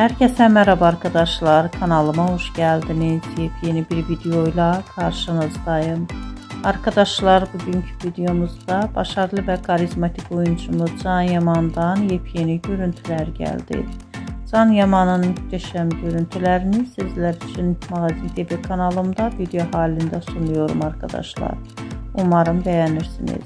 Herkese merhaba arkadaşlar. Kanalıma hoş geldiniz. Yepyeni bir videoyla karşınızdayım. Arkadaşlar bugünkü videomuzda başarılı ve karizmatik oyuncumuz Can Yaman'dan yepyeni görüntüler geldi. Can Yaman'ın muhteşem görüntülerini sizler için Magazin TV kanalımda video halinde sunuyorum arkadaşlar. Umarım beğenirsiniz.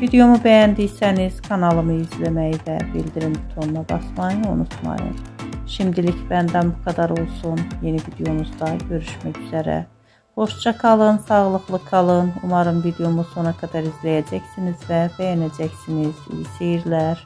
Videomu beğendiyseniz kanalımı izlemeyi ve bildirim butonuna basmayı unutmayın. Şimdilik benden bu kadar olsun. Yeni videomuzda görüşmek üzere. Hoşça kalın, sağlıklı kalın. Umarım videomu sona kadar izleyeceksiniz ve beğeneceksiniz. İyi seyirler.